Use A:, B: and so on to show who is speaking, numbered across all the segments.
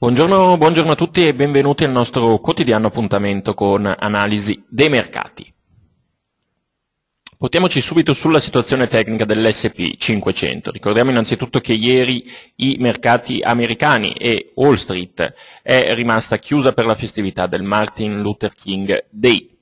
A: Buongiorno, buongiorno, a tutti e benvenuti al nostro quotidiano appuntamento con analisi dei mercati. Portiamoci subito sulla situazione tecnica dell'S&P 500. Ricordiamo innanzitutto che ieri i mercati americani e Wall Street è rimasta chiusa per la festività del Martin Luther King Day.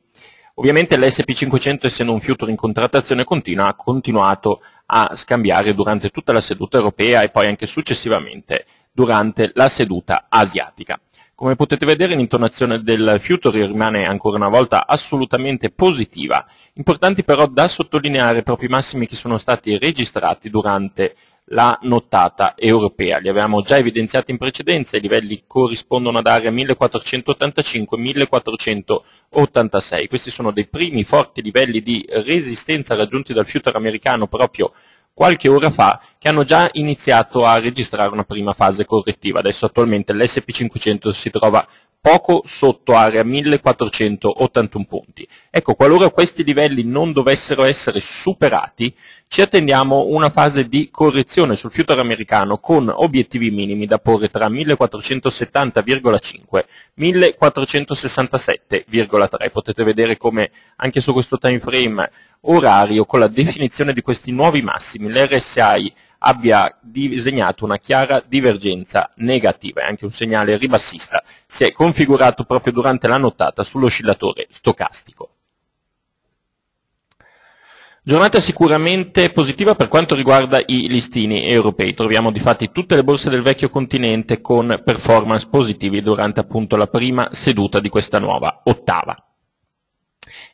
A: Ovviamente l'S&P 500 essendo un future in contrattazione continua ha continuato a scambiare durante tutta la seduta europea e poi anche successivamente durante la seduta asiatica. Come potete vedere l'intonazione del future rimane ancora una volta assolutamente positiva. Importanti però da sottolineare proprio i massimi che sono stati registrati durante la nottata europea. Li avevamo già evidenziati in precedenza, i livelli corrispondono ad area 1485-1486. Questi sono dei primi forti livelli di resistenza raggiunti dal future americano proprio qualche ora fa che hanno già iniziato a registrare una prima fase correttiva. Adesso attualmente l'SP500 si trova poco sotto area 1481 punti. Ecco, qualora questi livelli non dovessero essere superati, ci attendiamo una fase di correzione sul future americano con obiettivi minimi da porre tra 1470,5 e 1467,3. Potete vedere come anche su questo time frame orario con la definizione di questi nuovi massimi l'RSI abbia disegnato una chiara divergenza negativa e anche un segnale ribassista si è configurato proprio durante la nottata sull'oscillatore stocastico. Giornata sicuramente positiva per quanto riguarda i listini europei. Troviamo di fatti tutte le borse del vecchio continente con performance positivi durante appunto la prima seduta di questa nuova ottava.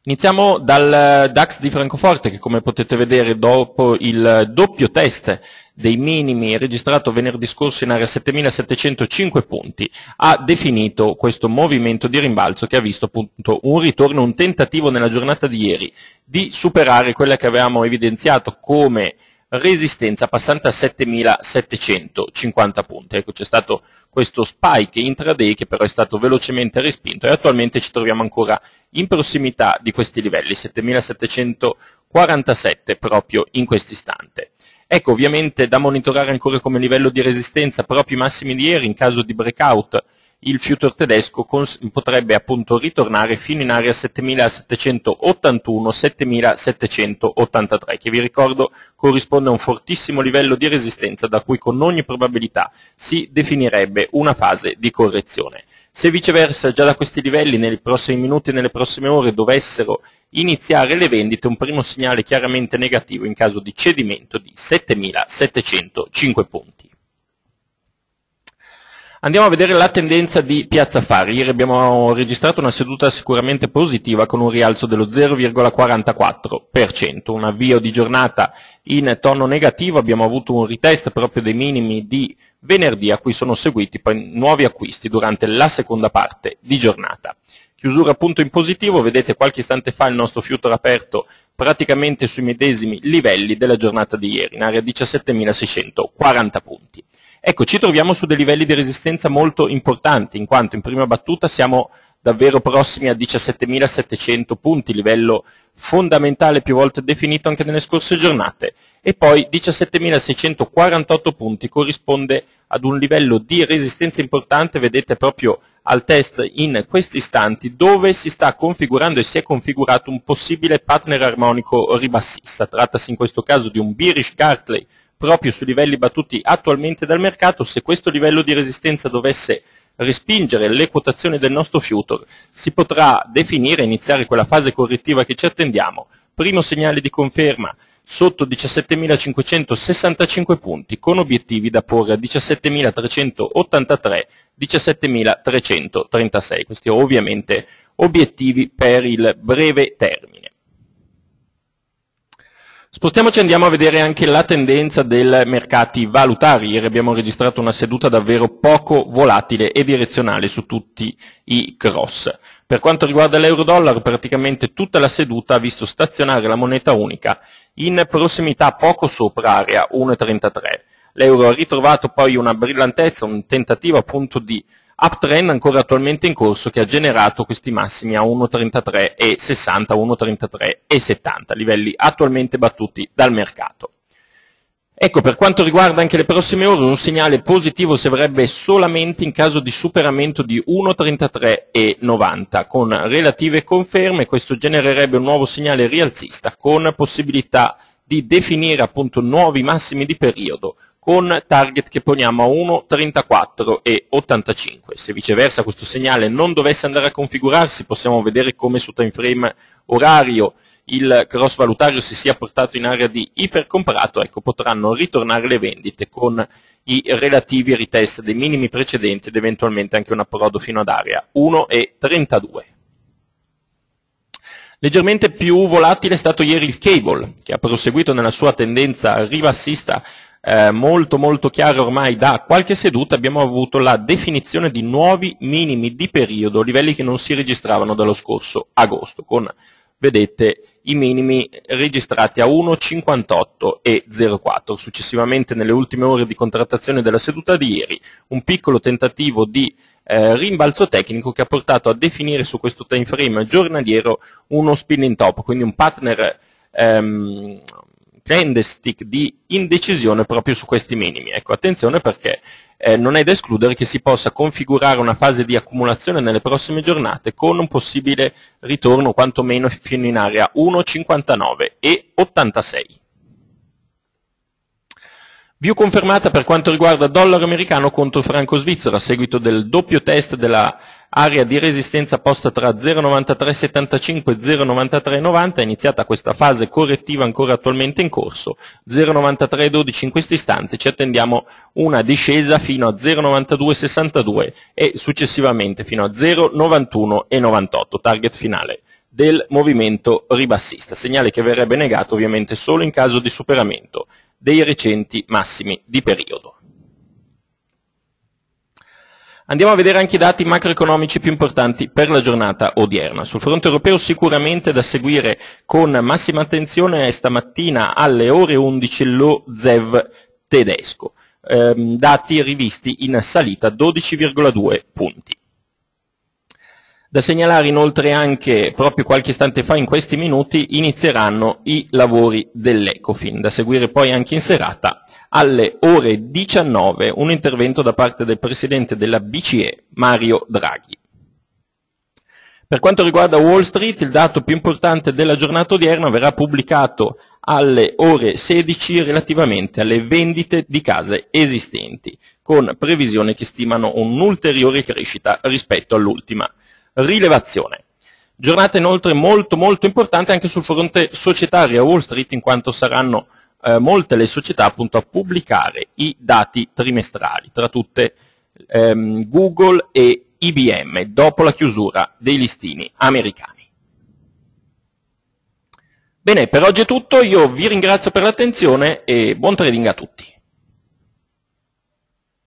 A: Iniziamo dal DAX di Francoforte che come potete vedere dopo il doppio test dei minimi registrato venerdì scorso in area 7705 punti ha definito questo movimento di rimbalzo che ha visto appunto un ritorno, un tentativo nella giornata di ieri di superare quella che avevamo evidenziato come resistenza passante a 7.750 punti. Ecco, c'è stato questo spike intraday che però è stato velocemente respinto e attualmente ci troviamo ancora in prossimità di questi livelli, 7.747 proprio in questo istante. Ecco, ovviamente da monitorare ancora come livello di resistenza proprio i massimi di ieri in caso di breakout il future tedesco potrebbe appunto ritornare fino in area 7781-7783, che vi ricordo corrisponde a un fortissimo livello di resistenza da cui con ogni probabilità si definirebbe una fase di correzione. Se viceversa già da questi livelli nei prossimi minuti e nelle prossime ore dovessero iniziare le vendite, un primo segnale chiaramente negativo in caso di cedimento di 7705 punti. Andiamo a vedere la tendenza di Piazza Fari. Ieri abbiamo registrato una seduta sicuramente positiva con un rialzo dello 0,44%, un avvio di giornata in tono negativo, abbiamo avuto un retest proprio dei minimi di venerdì a cui sono seguiti poi nuovi acquisti durante la seconda parte di giornata. Chiusura appunto in positivo, vedete qualche istante fa il nostro future aperto praticamente sui medesimi livelli della giornata di ieri, in area 17.640 punti. Ecco, ci troviamo su dei livelli di resistenza molto importanti, in quanto in prima battuta siamo davvero prossimi a 17.700 punti, livello fondamentale più volte definito anche nelle scorse giornate, e poi 17.648 punti corrisponde ad un livello di resistenza importante, vedete proprio al test in questi istanti, dove si sta configurando e si è configurato un possibile partner armonico ribassista. Trattasi in questo caso di un bearish Gartley proprio sui livelli battuti attualmente dal mercato, se questo livello di resistenza dovesse respingere le quotazioni del nostro future, si potrà definire e iniziare quella fase correttiva che ci attendiamo. Primo segnale di conferma sotto 17.565 punti, con obiettivi da porre a 17.383, 17.336. Questi ovviamente obiettivi per il breve termine. Spostiamoci e andiamo a vedere anche la tendenza dei mercati valutari. Ieri abbiamo registrato una seduta davvero poco volatile e direzionale su tutti i cross. Per quanto riguarda l'euro-dollaro, praticamente tutta la seduta ha visto stazionare la moneta unica in prossimità poco sopra area 1,33. L'euro ha ritrovato poi una brillantezza, un tentativo appunto di uptrend ancora attualmente in corso che ha generato questi massimi a 1.33 e 60, 1.33 e 70, livelli attualmente battuti dal mercato. Ecco, per quanto riguarda anche le prossime ore, un segnale positivo si avrebbe solamente in caso di superamento di 1,33,90. Con relative conferme questo genererebbe un nuovo segnale rialzista con possibilità di definire appunto nuovi massimi di periodo con target che poniamo a 1,34,85. Se viceversa questo segnale non dovesse andare a configurarsi, possiamo vedere come su time frame orario il cross valutario si sia portato in area di ipercomprato, ecco, potranno ritornare le vendite con i relativi retest dei minimi precedenti ed eventualmente anche un approdo fino ad area 1,32. Leggermente più volatile è stato ieri il cable, che ha proseguito nella sua tendenza ribassista eh, molto molto chiara ormai da qualche seduta, abbiamo avuto la definizione di nuovi minimi di periodo, livelli che non si registravano dallo scorso agosto, con vedete i minimi registrati a 1,58 e 0,4. Successivamente nelle ultime ore di contrattazione della seduta di ieri un piccolo tentativo di eh, rimbalzo tecnico che ha portato a definire su questo time frame giornaliero uno spinning top, quindi un partner ehm, candlestick di indecisione proprio su questi minimi. Ecco, attenzione perché eh, non è da escludere che si possa configurare una fase di accumulazione nelle prossime giornate con un possibile ritorno quantomeno fino in area 1,59 e 86. View confermata per quanto riguarda dollaro americano contro franco svizzero a seguito del doppio test della area di resistenza posta tra 0,9375 e 0,9390 è iniziata questa fase correttiva ancora attualmente in corso, 0,9312 in questo istante ci attendiamo una discesa fino a 0,9262 e successivamente fino a 0,9198, target finale del movimento ribassista, segnale che verrebbe negato ovviamente solo in caso di superamento dei recenti massimi di periodo. Andiamo a vedere anche i dati macroeconomici più importanti per la giornata odierna. Sul fronte europeo sicuramente da seguire con massima attenzione stamattina alle ore 11 lo ZEV tedesco. Ehm, dati rivisti in salita 12,2 punti. Da segnalare inoltre anche, proprio qualche istante fa, in questi minuti, inizieranno i lavori dell'Ecofin, da seguire poi anche in serata alle ore 19 un intervento da parte del Presidente della BCE, Mario Draghi. Per quanto riguarda Wall Street, il dato più importante della giornata odierna verrà pubblicato alle ore 16 relativamente alle vendite di case esistenti, con previsioni che stimano un'ulteriore crescita rispetto all'ultima rilevazione. Giornata inoltre molto molto importante anche sul fronte societario a Wall Street in quanto saranno eh, molte le società appunto a pubblicare i dati trimestrali, tra tutte ehm, Google e IBM, dopo la chiusura dei listini americani. Bene, per oggi è tutto, io vi ringrazio per l'attenzione e buon trading a tutti.